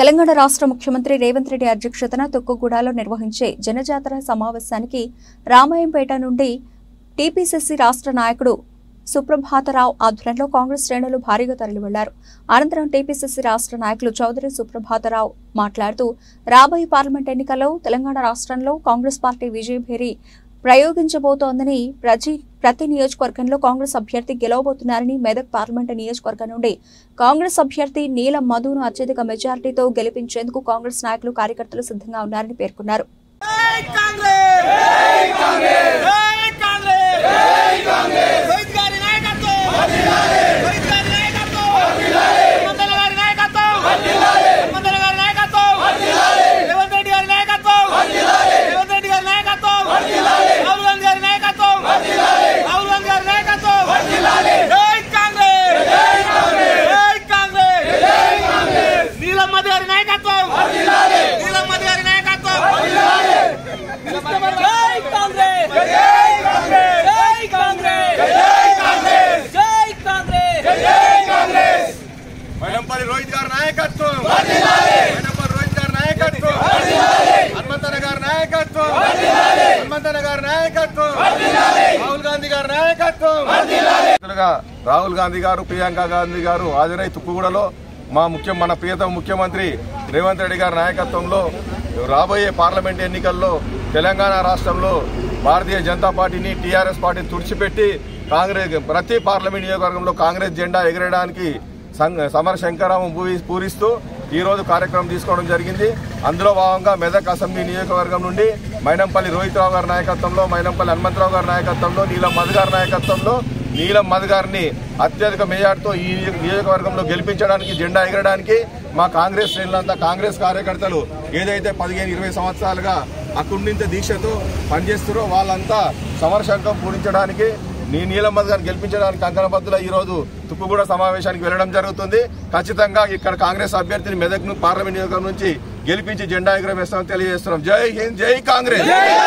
తెలంగాణ రాష్ట్ర ముఖ్యమంత్రి రేవంత్ రెడ్డి అధ్యక్షతన తొక్కుగూడలో నిర్వహించే జనజాతర సమావేశానికి రామాయంపేట నుండి టీపీసీసీ రాష్ట్ర నాయకుడు సుప్రభాతరావు ఆధ్వర్యంలో కాంగ్రెస్ శ్రేణులు భారీగా తరలివెళ్ళారు. అనంతరం టీపీసీసీ రాష్ట్ర నాయకులు చౌదరి సుప్రభాతరావు మాట్లాడుతూ రాబోయే పార్లమెంట్ ఎన్నికల్లో తెలంగాణ రాష్ట్రంలో కాంగ్రెస్ పార్టీ విజయభేరి ప్రయోగించబోతోందని ప్రజీ ప్రతి నియోజకవర్గంలో కాంగ్రెస్ అభ్యర్థి గెలవబోతున్నారని మెదక్ పార్లమెంటు నియోజకవర్గం నుండి. కాంగ్రెస్ అభ్యర్థి నీలం మధును అత్యధిక మెజార్టీతో గెలిపించేందుకు కాంగ్రెస్ నాయకులు కార్యకర్తలు సిద్ధంగా ఉన్నారని పేర్కొన్నారు జై కాంగ్రెస్ జై కాంగ్రెస్ జై కాంగ్రెస్ జై కాంగ్రెస్ రోహిత్ గారి నాయకత్వం వర్ధిల్లాలి రోహిత్ గారి నాయకత్వం వర్ధిల్లాలి మందల గారి నాయకత్వం వర్ధిల్లాలి మందల గారి నాయకత్వం వర్ధిల్లాలి రేవంత్ రెడ్డి గారి నాయకత్వం వర్ధిల్లాలి రేవంత్ రెడ్డి గారి నాయకత్వం వర్ధిల్లాలి రాహుల్ గాంధీ గారి నాయకత్వం వర్ధిల్లాలి రాహుల్ గాంధీ గారి నాయకత్వం వర్ధిల్లాలి జై కాంగ్రెస్ జై కాంగ్రెస్ జై కాంగ్రెస్ జై కాంగ్రెస్ నీలమ్మ గారి నాయకత్వం వర్ధిల్లాలి నీలమ్మ గారి నాయకత్వం వర్ధిల్లాలి జై కాంగ్రెస్ జై కాంగ్రెస్ జై కాంగ్రెస్ జై కాంగ్రెస్ జై కాంగ్రెస్ జై కాంగ్రెస్ మైనంపల్లి రోహిత్ గారి నాయకత్వం. మైనంపల్లి రోహిత్ గారి నాయకత్వం. హనుమంతన గారి నాయకత్వం. హనుమంతన గారి నాయకత్వం. రాహుల్ గాంధీ గారి నాయకత్వం. గా రాహుల్ గాంధీ గారు ప్రియాంక గాంధీ గారు హాజరై తుక్కుగూడలో మా ముఖ్యం మన ప్రియతమ ముఖ్యమంత్రి రేవంత్ రెడ్డి గారి నాయకత్వంలో రాబోయే పార్లమెంట్ ఎన్నికల్లో తెలంగాణ రాష్ట్రంలో భారతీయ జనతా పార్టీని టీఆర్ఎస్ పార్టీని తుడిచిపెట్టి కాంగ్రెస్ ప్రతి పార్లమెంట్ నియోజకవర్గంలో కాంగ్రెస్ జెండా ఎగరేయడానికి సమర శంకరామం పూరి- పూరిస్తూ ఈ రోజు కార్యక్రమం తీసుకోవడం జరిగింది. అందులో భాగంగా మెదక్ అసెంబ్లీ నియోజకవర్గం నుండి మైనంపల్లి రోహిత్ రావు గారి నాయకత్వంలో మైనంపల్లి హనుమంతరావు గారి నాయకత్వంలో నీలం మధు గారి నాయకత్వంలో నీలం మధు గారిని అత్యధిక మేయార్తో ఈ నియోజకవర్గంలో గెలిపించడానికి జెండా ఎగరడానికి మా కాంగ్రెస్ శ్రేణులంతా కాంగ్రెస్ కార్యకర్తలు ఏదైతే పదిహేను ఇరవై సంవత్సరాలుగా అకుండింత దీక్షతో పనిచేస్తారో వాళ్ళంతా సమరశంకం పూరించడానికి నీ నీలమ్మద్ గారిని గెలిపించడానికి కంకణబద్దుల ఈరోజు తుప్పుగూడ తుక్కుగూడ సమావేశానికి వెళ్ళడం జరుగుతుంది. ఖచ్చితంగా ఇక్కడ కాంగ్రెస్ అభ్యర్థిని మెదక్ పార్లమెంట్ నియోజకవర్గం నుంచి గెలిపించి జెండా ఎగరవేస్తామని తెలియజేస్తున్నాం. జై హింద్ జై కాంగ్రెస్!